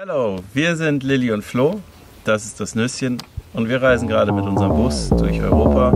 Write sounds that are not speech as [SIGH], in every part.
Hallo, wir sind Lilly und Flo, das ist das Nüsschen und wir reisen gerade mit unserem Bus durch Europa.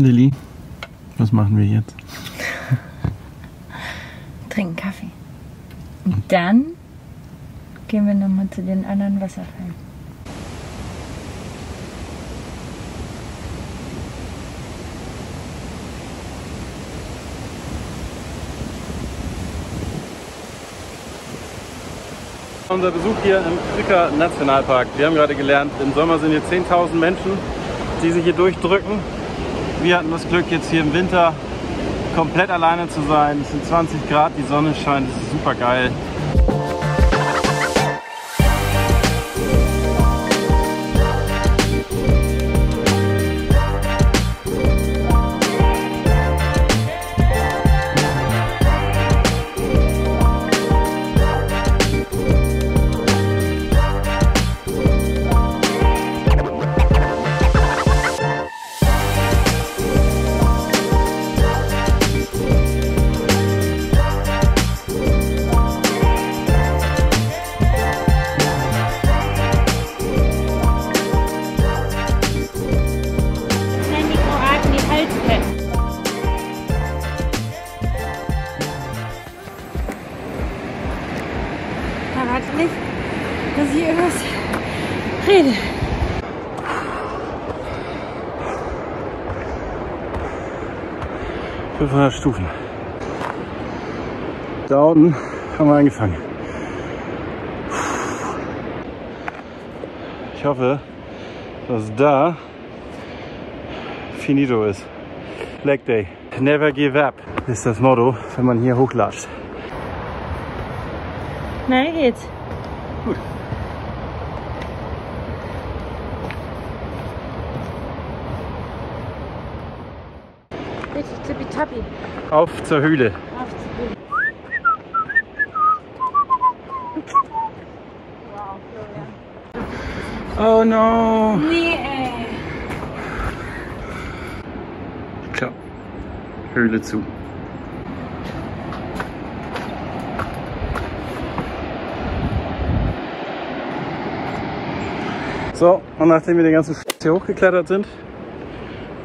Lilly, was machen wir jetzt? [LAUGHS] Trinken Kaffee. Und dann gehen wir nochmal zu den anderen Wasserfällen. Unser Besuch hier im Krücker Nationalpark. Wir haben gerade gelernt, im Sommer sind hier 10.000 Menschen, die sich hier durchdrücken. Wir hatten das Glück, jetzt hier im Winter komplett alleine zu sein. Es sind 20 Grad, die Sonne scheint, es ist super geil. 200 Stufen. Da unten haben wir angefangen. Ich hoffe, dass da finito ist. Leg Day. Never give up ist das Motto, wenn man hier hochlatscht. Na, geht's. Auf zur Höhle. Auf zu Bild. Wow, Florian. Oh no! Nee, ey. Klar. Höhle zu. So, und nachdem wir den ganzen Sch hier hochgeklettert sind,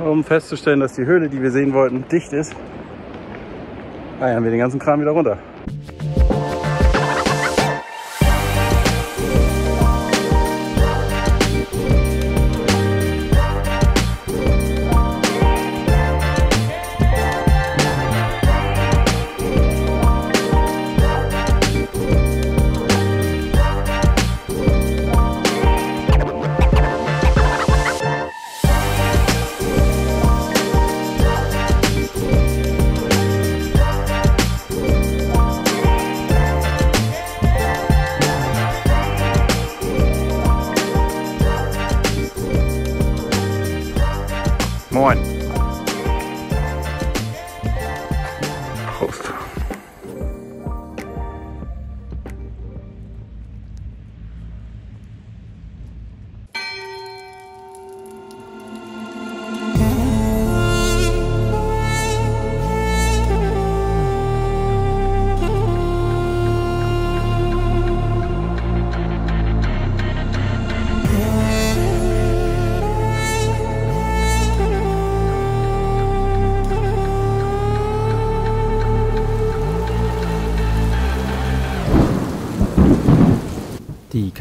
um festzustellen, dass die Höhle, die wir sehen wollten, dicht ist, eiern wir den ganzen Kram wieder runter.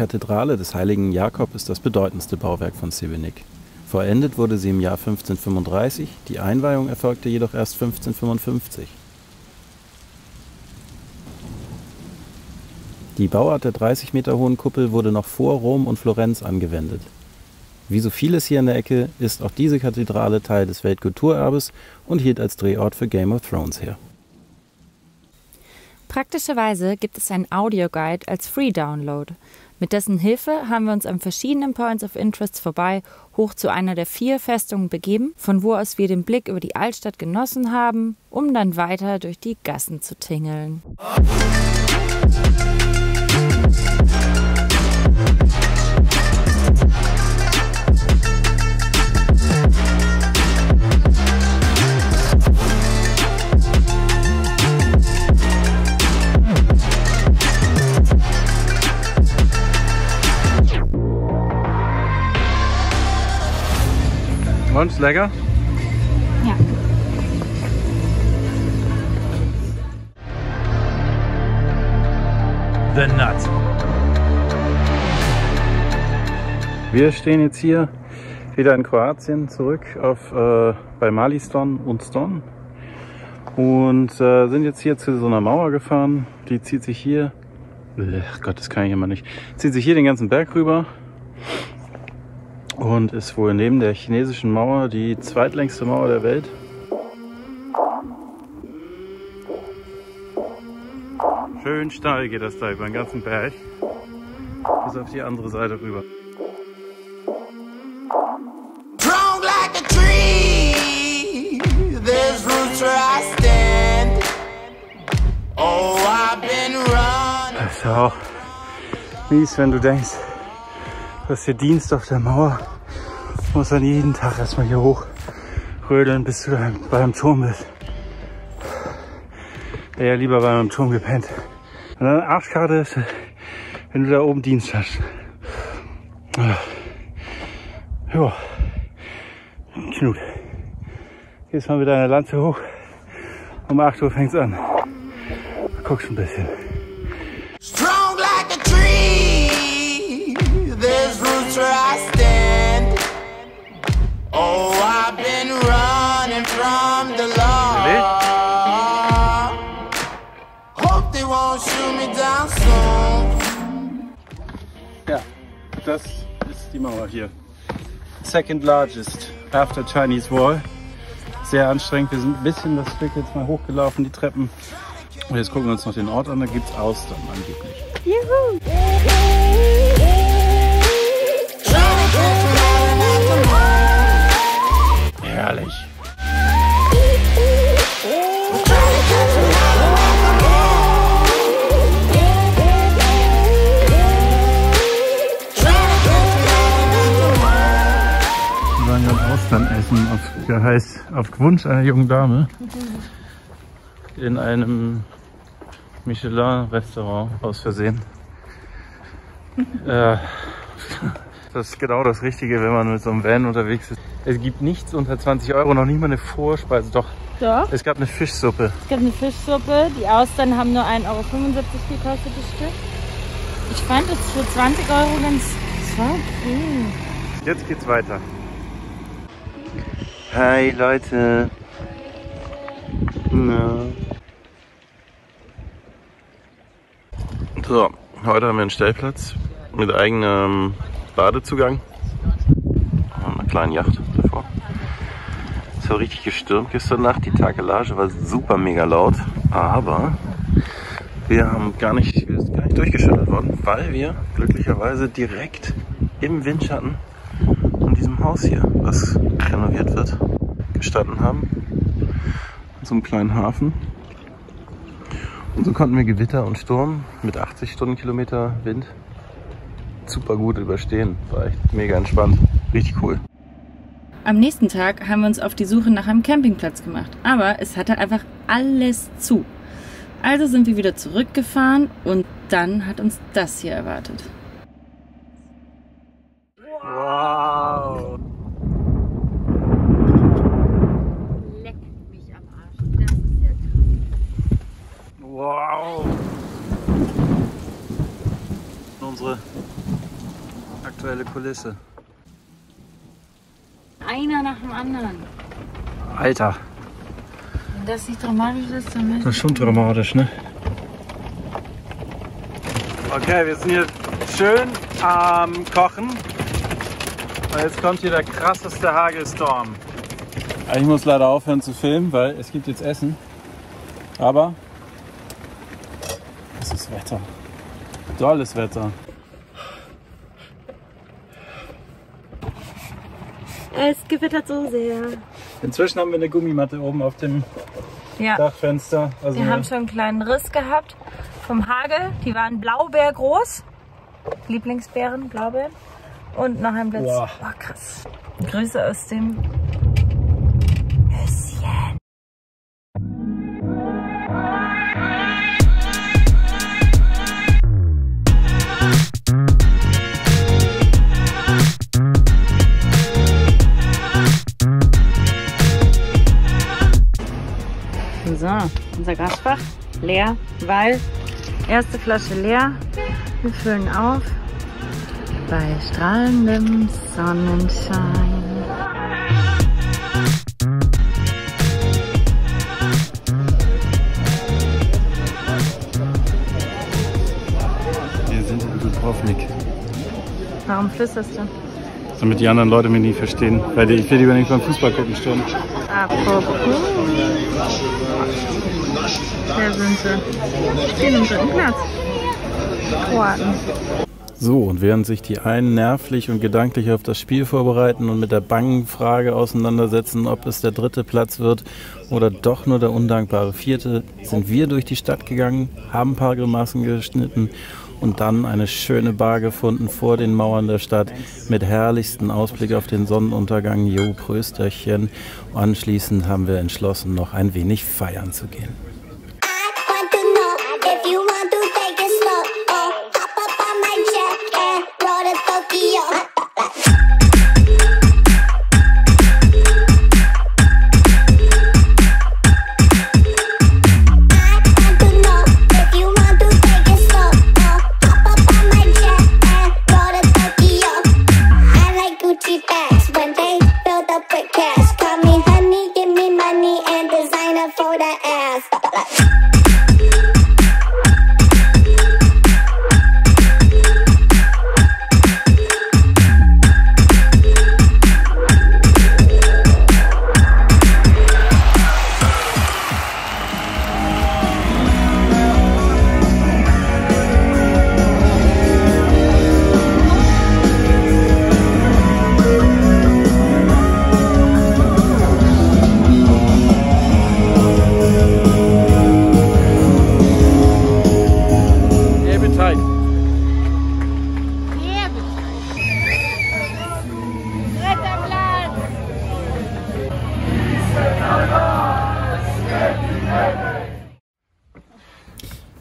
Kathedrale des heiligen Jakob ist das bedeutendste Bauwerk von Sebenik. Vollendet wurde sie im Jahr 1535, die Einweihung erfolgte jedoch erst 1555. Die Bauart der 30 Meter hohen Kuppel wurde noch vor Rom und Florenz angewendet. Wie so vieles hier in der Ecke ist auch diese Kathedrale Teil des Weltkulturerbes und hielt als Drehort für Game of Thrones her. Praktischerweise gibt es einen Audioguide als Free Download. Mit dessen Hilfe haben wir uns an verschiedenen Points of Interest vorbei hoch zu einer der vier Festungen begeben, von wo aus wir den Blick über die Altstadt genossen haben, um dann weiter durch die Gassen zu tingeln. Und lecker? Ja. The Nut. Wir stehen jetzt hier wieder in Kroatien zurück auf äh, bei Maliston und Ston und äh, sind jetzt hier zu so einer Mauer gefahren. Die zieht sich hier, ach Gott, das kann ich immer nicht, zieht sich hier den ganzen Berg rüber und ist wohl neben der chinesischen Mauer die zweitlängste Mauer der Welt. Schön steil geht das da über den ganzen Berg bis auf die andere Seite rüber. Oh. Das ist auch mies, wenn du denkst, du hast hier Dienst auf der Mauer, musst dann jeden Tag erstmal hier hochrödeln, bis du dann beim Turm bist. Wäre ja lieber bei meinem Turm gepennt. Und dann Arschkarte ist, wenn du da oben Dienst hast. Ja. Knut. Gehst mal mit deiner Lanze hoch. Um 8 Uhr fängt's an. Guckst ein bisschen. Running from the law. Hope they won't shoot me down soon. Ja, das ist die Mauer hier. Second largest after Chinese Wall. Sehr anstrengend. Wir sind ein bisschen das Stück jetzt mal hochgelaufen, die Treppen. Und jetzt gucken wir uns noch den Ort an. Da gibt es Austern angeblich. Herrlich. Auf Wunsch einer jungen Dame. In einem Michelin-Restaurant aus Versehen. äh, das ist genau das Richtige, wenn man mit so einem Van unterwegs ist. Es gibt nichts unter 20 Euro, noch nicht mal eine Vorspeise. Doch, Doch, es gab eine Fischsuppe. es gab eine Fischsuppe. Die Austern haben nur 1,75 Euro gekostet, das Stück. Ich fand es für 20 Euro ganz... Das war okay. Jetzt geht's weiter. Hi Leute. Na. So, heute haben wir einen Stellplatz mit eigenem Badezugang. Und einer kleinen Yacht davor. Es war richtig gestürmt gestern Nacht. Die Takelage war super mega laut. Aber wir haben gar nicht, wir sind gar nicht durchgeschüttelt worden, weil wir glücklicherweise direkt im Windschatten Haus hier, was renoviert wird, gestanden haben. In so einem kleinen Hafen. Und so konnten wir Gewitter und Sturm mit 80 Stundenkilometer Wind super gut überstehen. War echt mega entspannt. Richtig cool. Am nächsten Tag haben wir uns auf die Suche nach einem Campingplatz gemacht, aber es hatte einfach alles zu. Also sind wir wieder zurückgefahren und dann hat uns das hier erwartet. Wow. Leck mich am Arsch. Das ist ja krass. Wow. Unsere aktuelle Kulisse. Einer nach dem anderen. Alter, Wenn das nicht dramatisch ist, dann das ist schon dramatisch, ne? Okay, wir sind hier schön am Kochen. Und jetzt kommt hier der krasseste Hagelstorm. Ich muss leider aufhören zu filmen, weil es gibt jetzt Essen. Aber ist Wetter. Tolles Wetter. Es gewittert so sehr. Inzwischen haben wir eine Gummimatte oben auf dem Ja. Dachfenster. Also Wir haben schon einen kleinen Riss gehabt vom Hagel. Die waren Blaubeer groß. Lieblingsbeeren, Blaubeeren. Und noch ein Blitz. Boah. Oh, krass. Grüße aus dem So, unser Gasfach leer, weil erste Flasche leer. Wir füllen auf bei strahlendem Sonnenschein. Wir sind in Dubrovnik. Warum flüsterst du? Damit die anderen Leute mich nicht verstehen. Weil ich will lieber nicht beim Fußball gucken stören. Apropos. Wer sind sie? Stehen im dritten Platz. Kroaten. So, und während sich die einen nervlich und gedanklich auf das Spiel vorbereiten und mit der bangen Frage auseinandersetzen, ob es der dritte Platz wird oder doch nur der undankbare vierte, sind wir durch die Stadt gegangen, haben ein paar Grimassen geschnitten und dann eine schöne Bar gefunden vor den Mauern der Stadt mit herrlichsten Ausblick auf den Sonnenuntergang. Jo, Prösterchen. Anschließend haben wir entschlossen, noch ein wenig feiern zu gehen.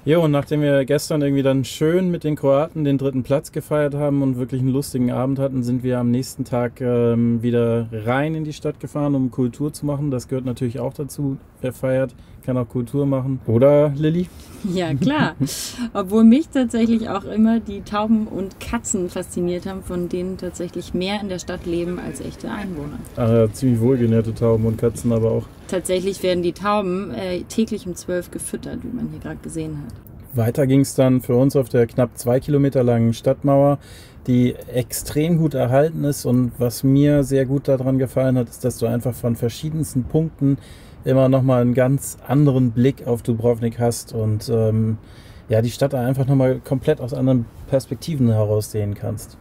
Jo, und nachdem wir gestern irgendwie dann schön mit den Kroaten den dritten Platz gefeiert haben und wirklich einen lustigen Abend hatten, sind wir am nächsten Tag ähm, wieder rein in die Stadt gefahren, um Kultur zu machen. Das gehört natürlich auch dazu. Wer feiert, kann auch Kultur machen. Oder, Lilly? [LAUGHS] Ja, klar. Obwohl mich tatsächlich auch immer die Tauben und Katzen fasziniert haben, von denen tatsächlich mehr in der Stadt leben als echte Einwohner. Ah, ziemlich wohlgenährte Tauben und Katzen aber auch. Tatsächlich werden die Tauben äh, täglich um zwölf gefüttert, wie man hier gerade gesehen hat. Weiter ging es dann für uns auf der knapp zwei Kilometer langen Stadtmauer, die extrem gut erhalten ist. Und was mir sehr gut daran gefallen hat, ist, dass du einfach von verschiedensten Punkten immer nochmal einen ganz anderen Blick auf Dubrovnik hast und ähm, ja, die Stadt einfach nochmal komplett aus anderen Perspektiven heraussehen kannst.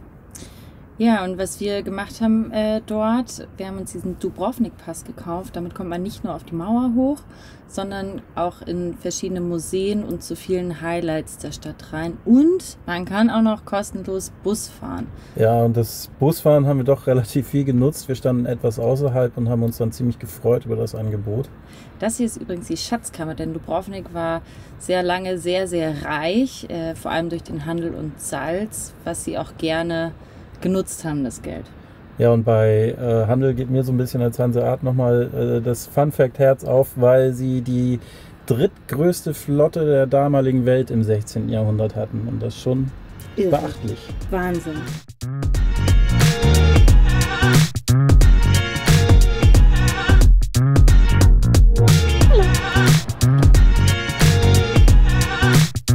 Ja, und was wir gemacht haben äh, dort, wir haben uns diesen Dubrovnik-Pass gekauft. Damit kommt man nicht nur auf die Mauer hoch, sondern auch in verschiedene Museen und zu vielen Highlights der Stadt rein. Und man kann auch noch kostenlos Bus fahren. Ja, und das Busfahren haben wir doch relativ viel genutzt. Wir standen etwas außerhalb und haben uns dann ziemlich gefreut über das Angebot. Das hier ist übrigens die Schatzkammer, denn Dubrovnik war sehr lange sehr, sehr reich, äh, vor allem durch den Handel und Salz, was sie auch gerne genutzt haben, das Geld. Ja, und bei äh, Handel geht mir so ein bisschen als Hanseat nochmal äh, das Fun Fact Herz auf, weil sie die drittgrößte Flotte der damaligen Welt im 16. Jahrhundert hatten. Und das schon beachtlich. Wahnsinn.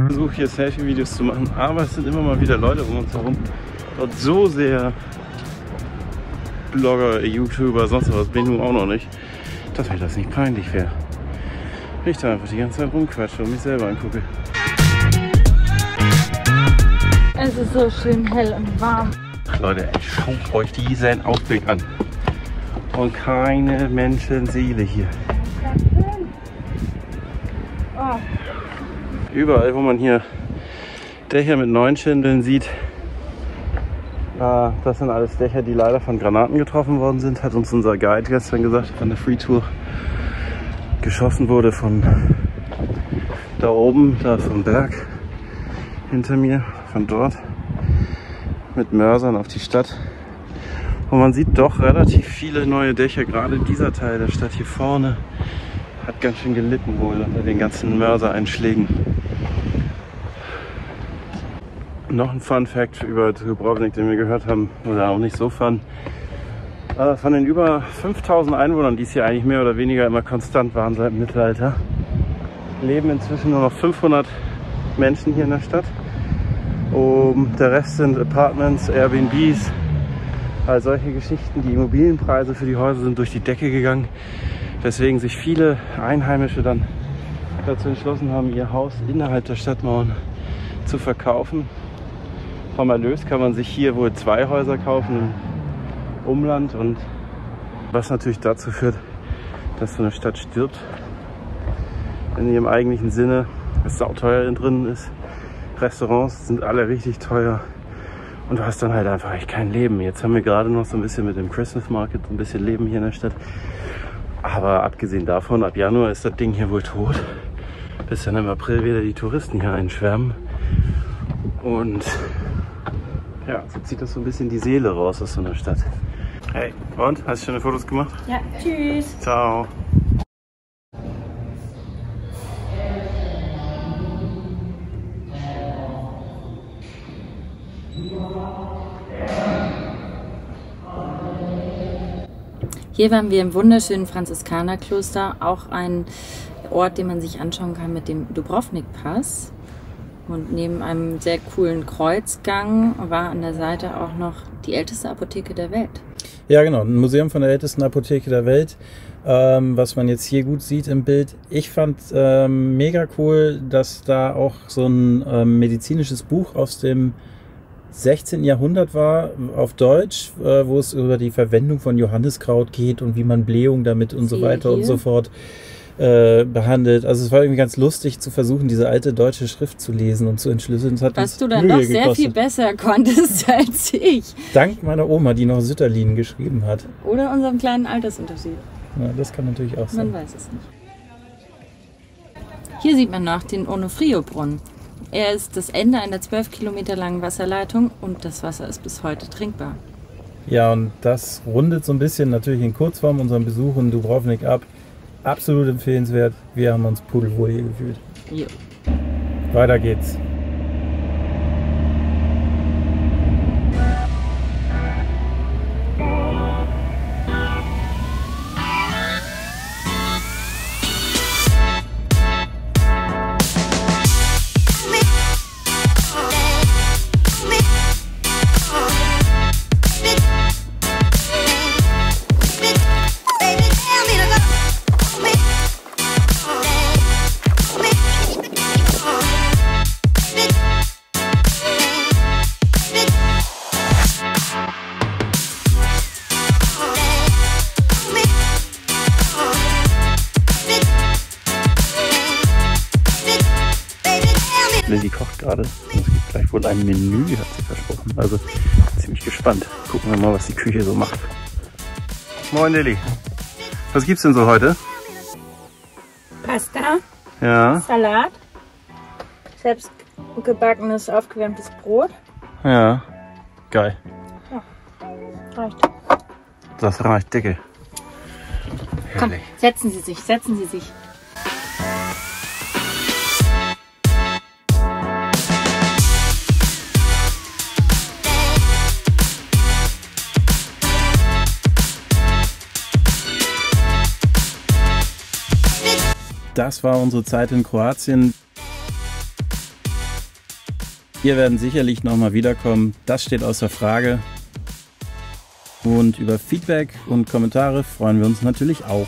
Besuch hier Selfie-Videos zu machen, aber es sind immer mal wieder Leute um uns herum, dort so sehr Blogger, YouTuber, sonst was, bin ich nun auch noch nicht, dass mir das nicht peinlich wäre. Wenn ich da einfach die ganze Zeit rumquatsche und mich selber angucke. Es ist so schön hell und warm. Leute, ey, schaut euch diesen Ausblick an. Und keine Menschenseele hier. Oh, Überall, wo man hier Dächer mit neun Schindeln sieht, das sind alles Dächer, die leider von Granaten getroffen worden sind, hat uns unser Guide gestern gesagt, von der Free Tour. Geschossen wurde von da oben, da vom Berg hinter mir, von dort, mit Mörsern auf die Stadt. Und man sieht doch relativ viele neue Dächer, gerade dieser Teil der Stadt hier vorne hat ganz schön gelitten wohl unter den ganzen Mörsereinschlägen. Noch ein Fun Fact über Dubrovnik, den wir gehört haben, oder auch nicht so fun. Äh, Von den über 5000 Einwohnern, die es hier eigentlich mehr oder weniger immer konstant waren seit dem Mittelalter, leben inzwischen nur noch 500 Menschen hier in der Stadt. Um, der Rest sind Apartments, Airbnbs, all solche Geschichten. Die Immobilienpreise für die Häuser sind durch die Decke gegangen, weswegen sich viele Einheimische dann dazu entschlossen haben, ihr Haus innerhalb der Stadtmauern zu verkaufen. Vom Erlös kann man sich hier wohl zwei Häuser kaufen im Umland und was natürlich dazu führt, dass so eine Stadt stirbt. In ihrem eigentlichen Sinne, es sauteuer drin ist. Restaurants sind alle richtig teuer. Und du hast dann halt einfach echt kein Leben. Jetzt haben wir gerade noch so ein bisschen mit dem Christmas Market ein bisschen Leben hier in der Stadt. Aber abgesehen davon, ab Januar ist das Ding hier wohl tot. Bis dann im April wieder die Touristen hier einschwärmen. Und ja, so zieht das so ein bisschen die Seele raus aus so einer Stadt. Hey, und? Hast du schöne Fotos gemacht? ja, tschüss. Ciao. Hier waren wir im wunderschönen Franziskanerkloster, auch ein Ort, den man sich anschauen kann mit dem Dubrovnik-Pass. Und neben einem sehr coolen Kreuzgang war an der Seite auch noch die älteste Apotheke der Welt. Ja, genau. Ein Museum von der ältesten Apotheke der Welt, ähm, was man jetzt hier gut sieht im Bild. Ich fand ähm, mega cool, dass da auch so ein ähm, medizinisches Buch aus dem 16. Jahrhundert war, auf Deutsch, äh, wo es über die Verwendung von Johanniskraut geht und wie man Blähung damit und so Siehe weiter und hier. so fort äh, behandelt. Also es war irgendwie ganz lustig zu versuchen, diese alte deutsche Schrift zu lesen und zu entschlüsseln. Was du dann Mühe doch sehr gekostet. viel besser konntest [LAUGHS] als ich. Dank meiner Oma, die noch Sütterlin geschrieben hat. Oder unserem kleinen Altersunterschied. Ja, das kann natürlich auch sein. Man weiß es nicht. Hier sieht man noch den Onofrio-Brunnen. Er ist das Ende einer 12 Kilometer langen Wasserleitung und das Wasser ist bis heute trinkbar. Ja, und das rundet so ein bisschen natürlich in Kurzform unseren Besuch in Dubrovnik ab. Absolut empfehlenswert. Wir haben uns pudelwohl hier gefühlt. Jo. Weiter geht's. Wohl ein Menü, hat sie versprochen. Also ziemlich gespannt. Gucken wir mal, was die Küche so macht. Moin Lilly. Was gibt's denn so heute? Pasta, Ja, Salat, selbst gebackenes, aufgewärmtes Brot. ja. Geil. Reicht. Das reicht dicke. Komm, setzen Sie sich, setzen Sie sich. Das war unsere Zeit in Kroatien. Wir werden sicherlich nochmal wiederkommen. Das steht außer Frage. Und über Feedback und Kommentare freuen wir uns natürlich auch.